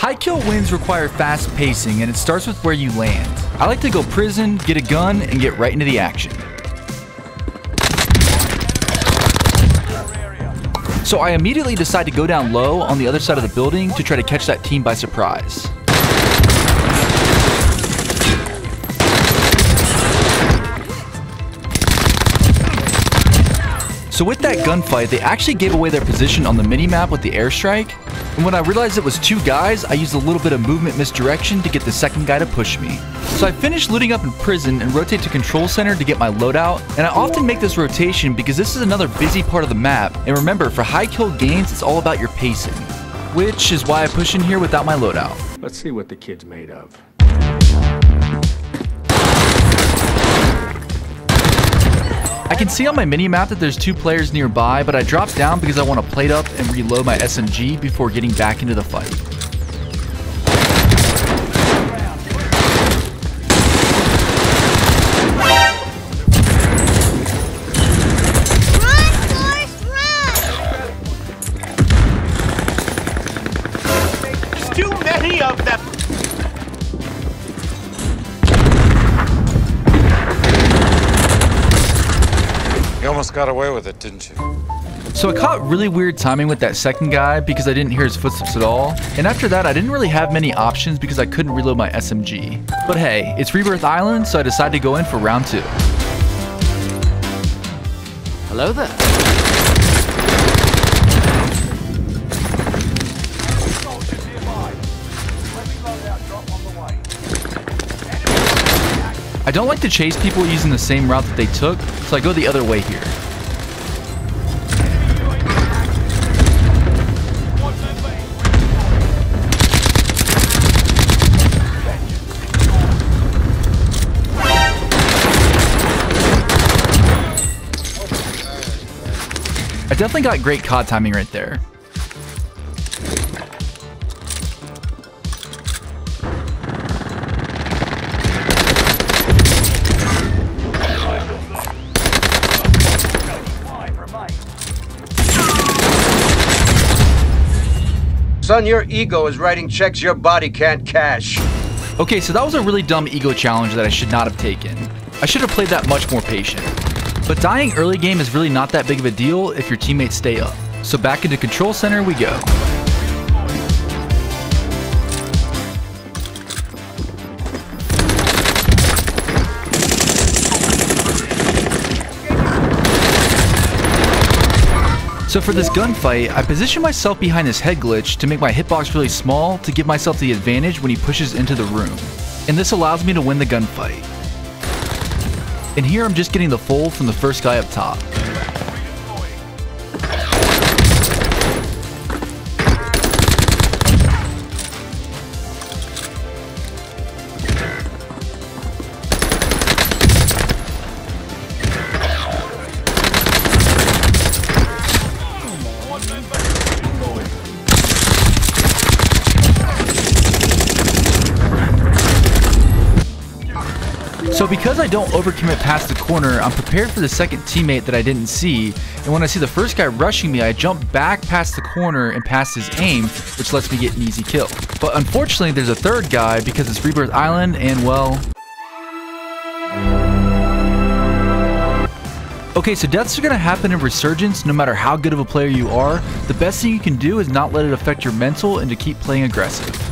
High kill wins require fast pacing and it starts with where you land. I like to go prison, get a gun, and get right into the action. So I immediately decide to go down low on the other side of the building to try to catch that team by surprise. So with that gunfight, they actually gave away their position on the mini-map with the airstrike. And when I realized it was two guys, I used a little bit of movement misdirection to get the second guy to push me. So I finished looting up in prison and rotate to control center to get my loadout. And I often make this rotation because this is another busy part of the map. And remember, for high kill gains, it's all about your pacing. Which is why I push in here without my loadout. Let's see what the kid's made of. I can see on my mini-map that there's two players nearby, but I dropped down because I want to plate up and reload my SMG before getting back into the fight. Too many of them! Almost got away with it, didn't you? So I caught really weird timing with that second guy because I didn't hear his footsteps at all. And after that, I didn't really have many options because I couldn't reload my SMG. But hey, it's Rebirth Island, so I decided to go in for round two. Hello there. I don't like to chase people using the same route that they took, so I go the other way here. I definitely got great COD timing right there. Son, your ego is writing checks your body can't cash. Okay, so that was a really dumb ego challenge that I should not have taken. I should have played that much more patient. But dying early game is really not that big of a deal if your teammates stay up. So back into control center we go. So for this gunfight, I position myself behind this head glitch to make my hitbox really small to give myself the advantage when he pushes into the room. And this allows me to win the gunfight. And here I'm just getting the fold from the first guy up top. So because I don't overcommit past the corner, I'm prepared for the second teammate that I didn't see, and when I see the first guy rushing me, I jump back past the corner and past his aim, which lets me get an easy kill. But unfortunately, there's a third guy because it's Rebirth Island, and well... Okay, so deaths are going to happen in Resurgence no matter how good of a player you are. The best thing you can do is not let it affect your mental and to keep playing aggressive.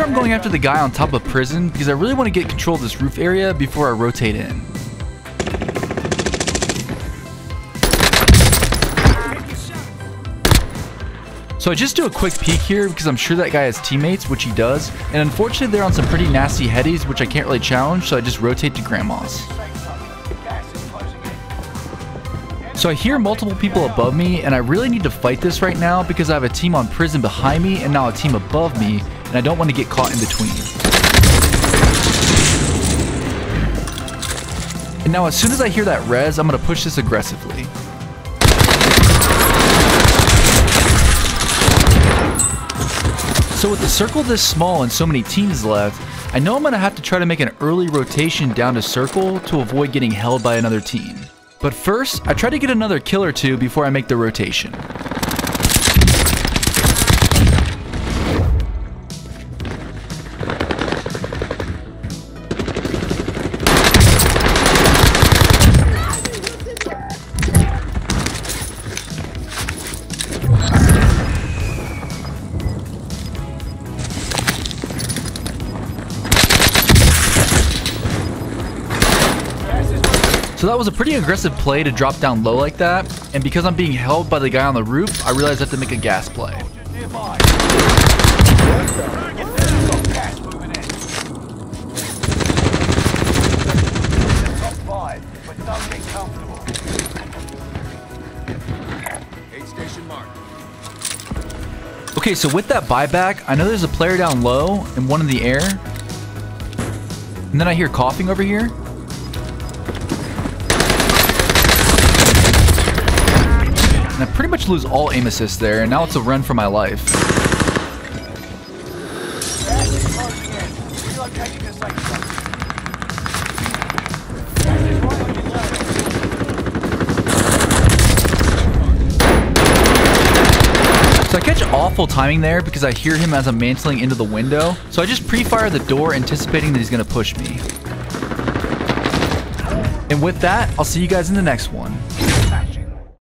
Here I'm going after the guy on top of prison because I really want to get control of this roof area before I rotate in. So I just do a quick peek here because I'm sure that guy has teammates, which he does, and unfortunately they're on some pretty nasty headies which I can't really challenge, so I just rotate to grandma's. So I hear multiple people above me, and I really need to fight this right now because I have a team on prison behind me and now a team above me, and I don't want to get caught in between. And now as soon as I hear that res, I'm going to push this aggressively. So with the circle this small and so many teams left, I know I'm going to have to try to make an early rotation down to circle to avoid getting held by another team. But first, I try to get another kill or two before I make the rotation. So that was a pretty aggressive play to drop down low like that, and because I'm being held by the guy on the roof, I realized I have to make a gas play. Okay, so with that buyback, I know there's a player down low and one in the air. And then I hear coughing over here. And I pretty much lose all aim assist there, and now it's a run for my life. So I catch awful timing there because I hear him as I'm mantling into the window. So I just pre-fire the door anticipating that he's going to push me. And with that, I'll see you guys in the next one.